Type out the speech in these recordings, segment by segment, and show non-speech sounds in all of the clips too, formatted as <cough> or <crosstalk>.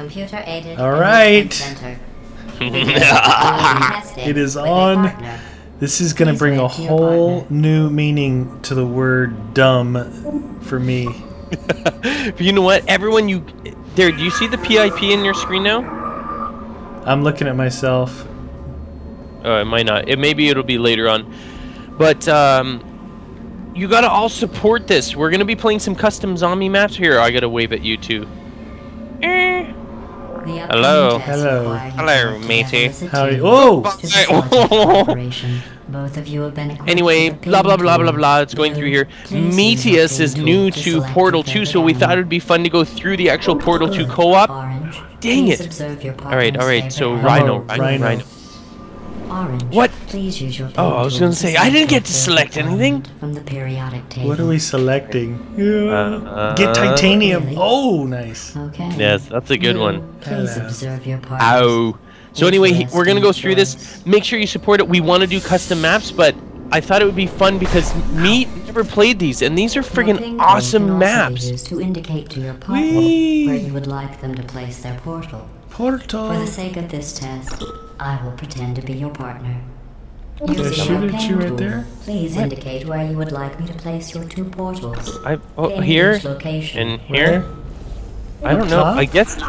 Computer aided. All right. <laughs> it is on. This is gonna bring a wait to your whole new meaning to the word dumb for me. <laughs> You know what? Everyone, you there. Do you see the PIP in your screen now? I'm looking at myself. Oh, it might not. It maybe it'll be later on. But um, you gotta all support this. We're gonna be playing some custom zombie maps here. I gotta wave at you too. Hello. Hello. Hello, matey. Howdy- Whoa! Both of you have been equipped Anyway, blah blah blah blah blah. It's going through here. please Meteus is new to to Portal 2, so we thought it'd be fun to go through the actual Portal 2 co-op. Dang it. All right, all right. So Rhino, Rhino, rhino. Rhino. Orange. What? Please use your Oh, I was gonna say, I didn't get to select anything. From the periodic table. What are we selecting? Yeah. Uh, Get titanium. Really? Oh, nice. Okay. Yes, that's a good Blue, one. Please Hello. observe your partner's Ow. So anyway, we're gonna go Interesting through this. Make sure you support it. We want to do custom maps, but I thought it would be fun because me never played these, and these are Your friggin' ping code can awesome maps. used to indicate to your partner Whee! where you would like them to place their portal. Portal. For the sake of this test, I will pretend to be your partner. I Using shoot your at you right tool, there? Please indicate where you would like me to place your two portals. I oh Ping here and here. Where? I don't know. I guess.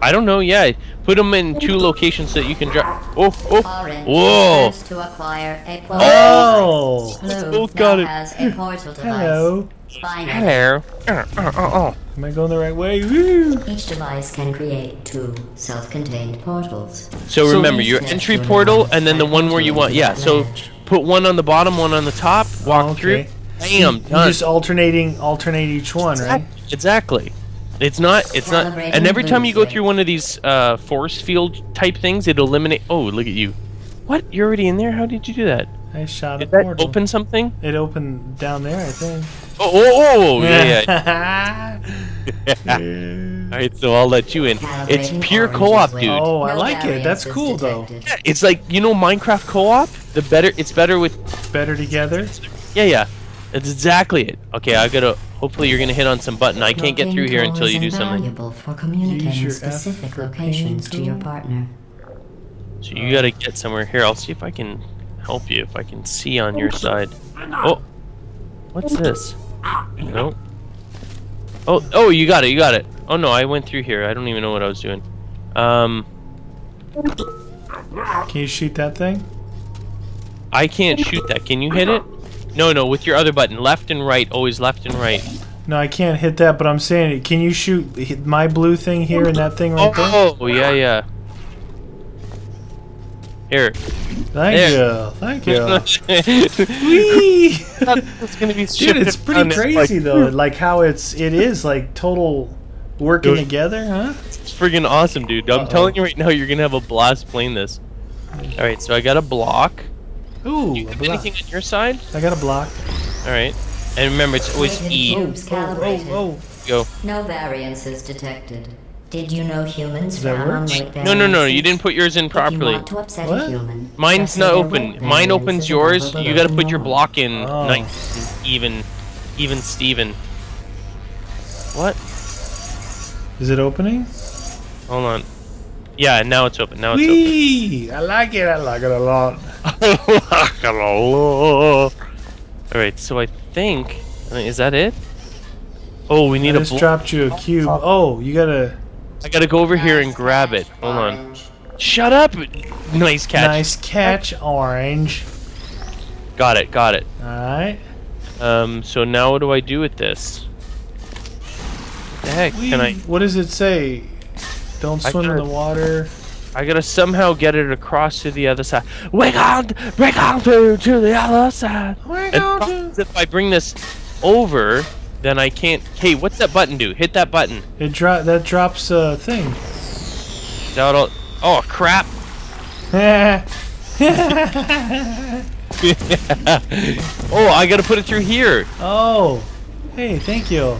I don't know. Yeah, put them in two locations so that you can drop. Oh oh. Orange Whoa. is to acquire a portal. Oh! Blue both got it. has a portal device. Hello. Finally, Hello. Uh, uh, uh, uh. Am I going the right way? Woo! each device can create two self-contained portals. So So- remember your entry portal and then the one where you want. Yeah. So put one on the bottom, one on the top. Walk Oh, through. okay. Bam. You Done. just alternating, alternate each one, right? Exactly. It's not. It's not. And every time you go through one of these uh, force field type things, it eliminate. Oh, look at you. What? You're already in there? How did you do that? I shot a portal. Did that open something? It opened down there, I think. Oh, oh, oh, oh, yeah, yeah. <laughs> yeah. All right, so I'll let you in. It's pure co-op, dude. Oh, I like it. That's cool, though. Yeah, it's like you know Minecraft co-op. The better, it's better with. Better together. Yeah, yeah. That's exactly it. Okay, I gotta. Hopefully, you're gonna hit on some button. I can't get through here until you do something. for Use communicating your specific locations to your partner. So you gotta get somewhere here. I'll see if I can help you. If I can see on your side. Oh, what's this? No. Oh, oh, you got it. You got it. Oh no, I went through here. I don't even know what I was doing. Um, Can you shoot that thing? I can't shoot that. Can you hit it? No, no, with your other button, left and right. Always left and right. No, I can't hit that, but I'm saying, can you shoot my blue thing here and that thing right there? Oh, yeah, yeah. Here. Thank there. you. Thank you. it's <laughs> gonna be Dude, it's pretty around. It's crazy like, though. Hmm. Like how it's it is like total working Dude. together, huh? It's freaking awesome, dude. I'm Uh-oh. telling you right now, you're gonna have a blast playing this. All right, so I got a block. Ooh, Do you a have block. anything on your side? I got a block. All right. And remember, it's always E. tubes oh, oh, oh, calibrated. oh, Go. No variances detected. Did you know humans Does that frown on work? weight No, no, no. You didn't put yours in properly. You want to upset What? a human, Mine's not open. weight Mine opens yours. You gotta put your block in Oh. nice, and even, even Steven. What? Is it opening? Hold on. Yeah, now it's open. Now it's Whee! I like it. I like it a lot. <laughs> open. Alright, so I think. I mean, Is that it? Oh, we need a just block. dropped you a cube. Oh, you gotta I gotta go over here and grab it. Hold on. Shut up! Nice catch. nice catch, orange. Got it, got it. All right. Um, so now what do I do with this? What the heck? Can I? What does it say? Don't swim in gotta- the water. I gotta somehow get it across to the other side. We're on, break on through to the other side. We're going to. if I bring this over, then I can't. Hey, what's that button do? Hit that button. It dro- that drops a thing. That all? Oh crap! <laughs> oh, I gotta put it through here. oh, hey, thank you.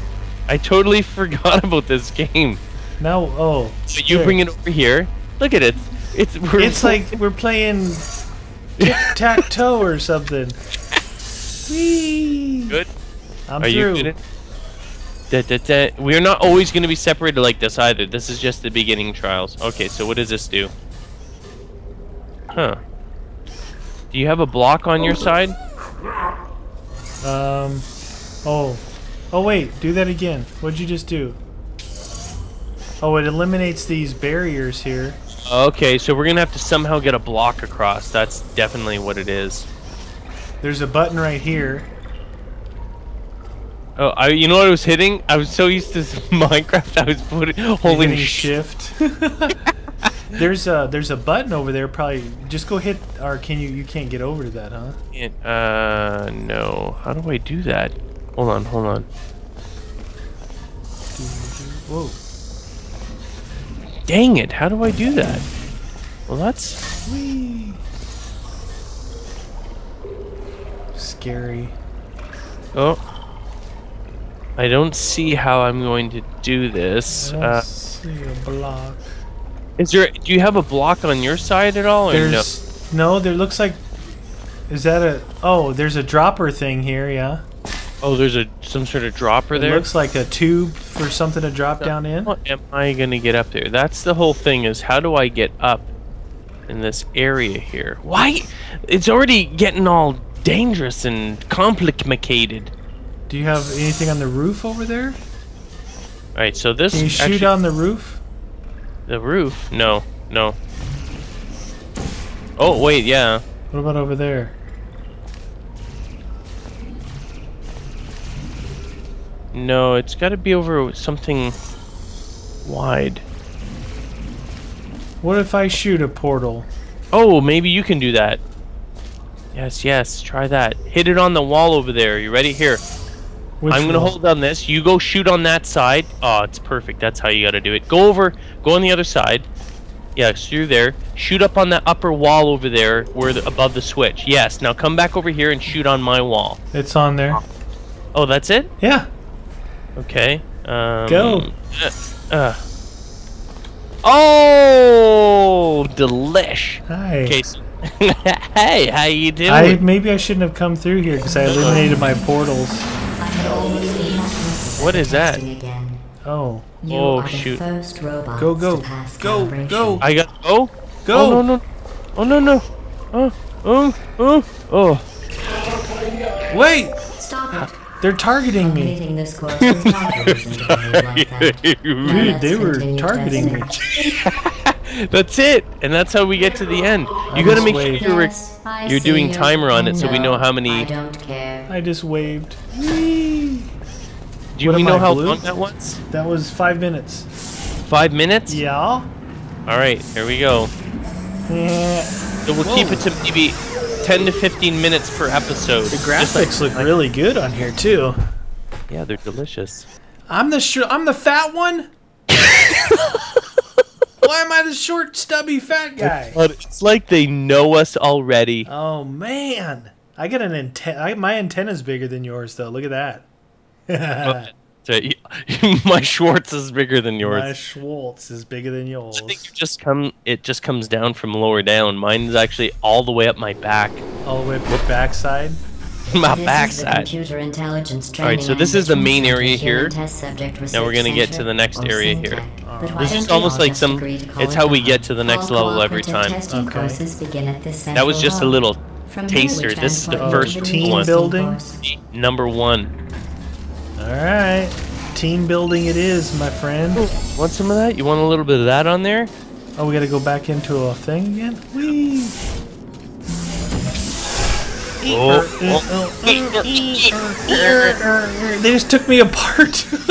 I totally <laughs> forgot about this game. Now, oh, So you bring it over here. Look at it. It's we're it's <laughs> like we're playing tic tac toe or something. Whee! good. I'm Are you through. Da, da, da. We're not always going to be separated like this either. This is just the beginning trials. Okay, so what does this do? Huh. Do you have a block on your side? Um. Oh. Oh wait. Do that again. What'd you just do? Oh, it eliminates these barriers here. Okay, so we're going to have to somehow get a block across. That's definitely what it is. There's a button right here. Oh, I, you know what I was hitting? I was so used to <laughs> Minecraft, I was putting, holding shift. <laughs> <laughs> there's a there's a button over there. Probably just go hit. Or can you? You can't get over to that, huh? Uh, no. How do I do that? Hold on, hold on. Whoa. Dang it, how do I do that? Well, that's... Whee. Scary. Oh. I don't see how I'm going to do I this. don't Uh, see a block. is there... Do you have a block on your side at all, or no? There's no. There looks like. Is that a? Oh, there's a dropper thing here. Yeah. Oh, there's a some sort of dropper It there? looks like a tube for something to drop down in. How am I going to get up there? That's the whole thing, is how do I get up in this area here? Why? It's already getting all dangerous and complicated. Do you have anything on the roof over there? Alright, so this... Can you shoot actually- on the roof? The roof? No, no. Oh, wait, yeah. What about over there? No, it's got to be over something wide. What if I shoot a portal? Oh, maybe you can do that. Yes, yes, try that. Hit it on the wall over there. You ready? Here. Which I'm gonna one? hold on this. You go shoot on that side. Oh, it's perfect. That's how you gotta do it. Go over. Go on the other side. Yeah, through there. Shoot up on that upper wall over there, where the, above the switch. Yes. Now come back over here and shoot on my wall. It's on there. Oh, that's it. Yeah. Okay. Um, Go. Uh, uh. Oh, delish. Hi. Okay. So, <laughs> hey, how you doing? I maybe I shouldn't have come through here because I eliminated my portals. I had almost been What is that? Oh. You Oh, shoot. first Go, go, go, go. I got. Oh. Go. Oh no no. Oh no no. Oh oh oh oh. Wait. Stop it. They're targeting me. Completing this course does not reason to <laughs> behave like that. <laughs> Now Dude, they were targeting me. <laughs> testing. That's it, and that's how we get to the end. you gotta make waved. sure you're Yes, you're doing you. timer on it, so we know how I many. don't care. I just waved. Whee. Do What we am know I, how blue? long that was? That was five minutes. Five minutes. Yeah. All right, here we go. Yeah. So we'll keep it to maybe 10 to 15 minutes per episode. The Just like- graphics look really good on here too. Yeah, they're delicious. I'm the sh- I'm the fat one. <laughs> Why am I the short, stubby, fat guy? It's like they know us already. Oh man, I get an antenna. My antenna's bigger than yours, though. Look at that. <laughs> So, <laughs> my Schwartz is bigger than yours. My Schwartz is bigger than yours. I think it just come it just comes down from lower down. Mine is actually all the way up my back, All the way up the backside. My This backside. computer intelligence All right, so this is the main area here. Now we're gonna get to the next area here. But This is almost like some- agree to call it's how we get to the next level every time. Okay. courses begin at this That was just a little From here we taster. This is the first team one. building. Number one. All right, team building it is, my friend. Want some of that? You want a little bit of that on there? Oh, we got to go back into a thing again. Whee! Oh. oh, They just took me apart. <laughs>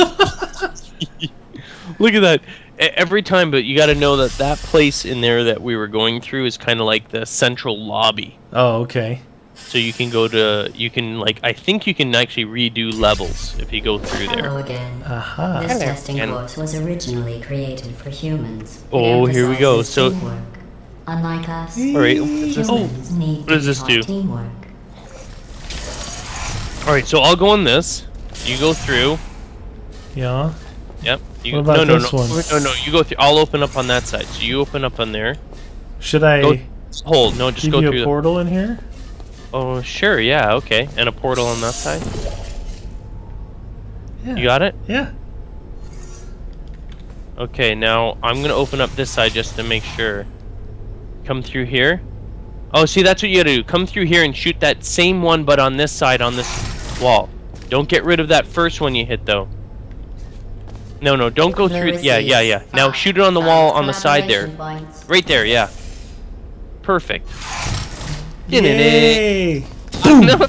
Look at that. Every time, but you got to know that that place in there that we were going through is kind of like the central lobby. oh, okay. So you can go to, you can like, I think you can actually redo levels if you go through there. Hello again. Aha. This testing And- course was originally created for humans. Oh, here we go. So- teamwork. Unlike us, All right. Oh. what does this- need what does to be this do? Teamwork. All right, so I'll go on this. You go through. Yeah. Yep. You, What about no, no, this no, one? no, no. You go through. I'll open up on that side. So you open up on there. Should I Go. Hold. No, just go you through. a the- portal in here? oh, sure. Yeah. Okay. And a portal on that side. Yeah. You got it. Yeah. Okay, now I'm gonna open up this side just to make sure. Come through here. Oh, see, that's what you gotta do. Come through here and shoot that same one, but on this side, on this wall. Don't get rid of that first one you hit, though. No, no, don't go through. Yeah, yeah, yeah. Now shoot it on the wall on the side there. Points. Right there, yeah. Perfect. Yay! No, <laughs>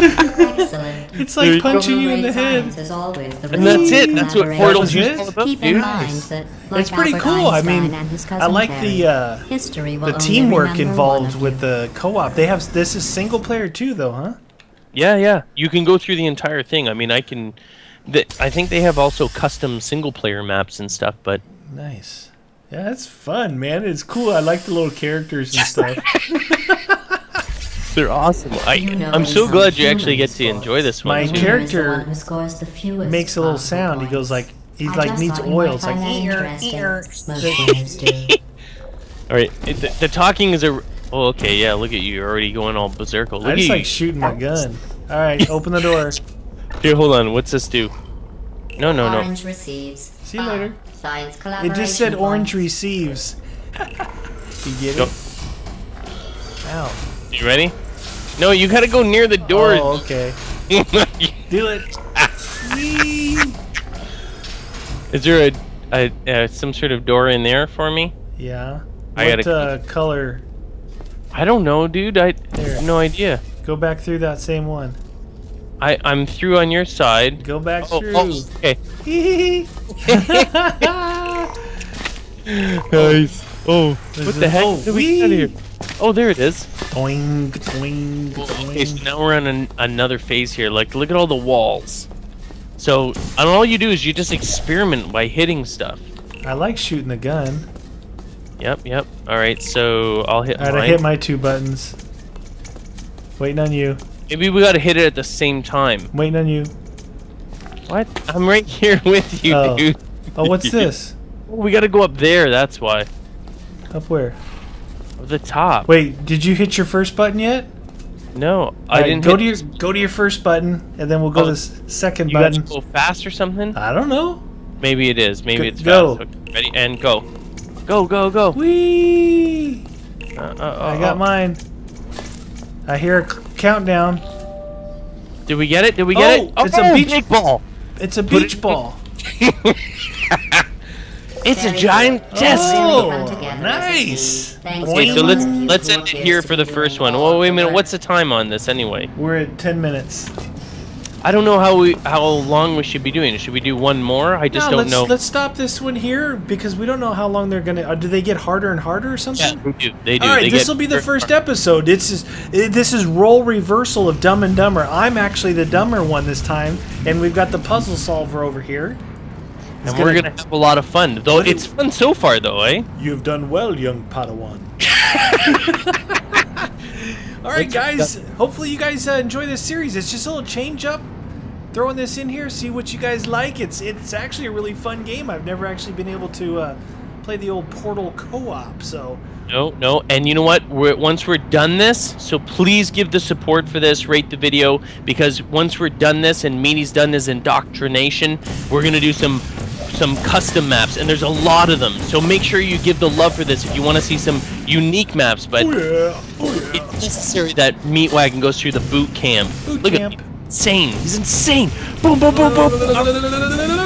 Excellent. It's like punching you in the head. science is always the And that's it. of That's what. Portal's That was used it? all about, Keep in dude. mind Nice. that, like It's pretty Albert cool. I Einstein mean, I like Harry, the uh, history the teamwork involved with the co-op. They have this is single player too, though, huh? Yeah, yeah. You can go through the entire thing. I mean, I can. The, I think they have also custom single player maps and stuff, but Nice. Yeah, that's fun, man. It's cool. I like the little characters and stuff. <laughs> they're awesome. I, You know I'm so glad you actually get to enjoy this My one. The winner is the character one who scores the fewest Makes a little sound. He goes like he like needs oil. might It's like find ear, ear. Most games do. <laughs> All right, it, the, the talking is a. Oh, okay, yeah. Look at you, you're already going all berserk. Look I at just you. like shooting my gun. All right, open the door. <laughs> Here, hold on. What's this do? No, no, no. Orange receives. See you later. Science collaboration. It just said orange receives. <laughs> you get Go. it? Ow. You ready? No, you gotta go near the door. Oh, okay. <laughs> Do it. Whee! is there a, a uh, some sort of door in there for me? Yeah. I what gotta- uh, color? I don't know, dude. I There. have no idea. Go back through that same one. I I'm through on your side. Go back Oh, oh through. oh, okay. Hee <laughs> Nice. Oh, oh. Is what it- the heck? oh, Did we get whee! here? Oh, there it is. Doing, doing, Okay, so now we're on an, another phase here. Like, look at all the walls. So, and all you do is you just experiment by hitting stuff. I like shooting the gun. Yep, yep. All right, so I'll hit All right, I hit my two buttons. Waiting on you. Maybe we gotta hit it at the same time. Waiting on you. What? I'm right here <laughs> with you, Oh. dude. Oh, what's <laughs> this? We gotta go up there. That's why. Up where? Up the top. Wait, did you hit your first button yet? No, I Alright, didn't. Go to your go to your first button, and then we'll go Oh, to second You got to button. go fast or something? I don't know. Maybe it is. Maybe Go- it's go. Okay, ready and go. Go, go, go. Whee! Uh, uh, uh, I got uh. mine. I hear a c- countdown. Did we get it? Did we get Oh, it? it's a beach- big ball. It's a Put it- beach ball. It's a <laughs> giant good. chest. Oh, together nice. Okay, so let's let's end it here for the first one. Well, wait a minute. What's the time on this anyway? We're at ten minutes. I don't know how we how long we should be doing. Should we do one more? I just no, don't let's know. let's stop this one here because we don't know how long they're gonna. Uh, do they get harder and harder or something? Yeah, they do. They do. All right, this will be the first hard. episode. This is eh, this is role reversal of Dumb and Dumber. I'm actually the dumber one this time, and we've got the puzzle solver over here. He's and we're gonna have a lot of fun. Though it's fun so far, though, eh? You've done well, young Padawan. <laughs> All right, guys. Hopefully, you guys uh, enjoy this series. It's just a little change up. Throwing this in here, see what you guys like. It's it's actually a really fun game. I've never actually been able to uh, play the old Portal co-op. So No, no. And you know what? We're, once we're done this, so please give the support for this, rate the video, because once we're done this and Meaty's done his indoctrination, we're gonna do some some custom maps, and there's a lot of them. So make sure you give the love for this if you want to see some unique maps. But oh, yeah, oh it's necessary that Meatwagon goes through the boot camp. Boot Look camp. at insane. He's insane. Boom, boom, boom, boom. yeah. <laughs>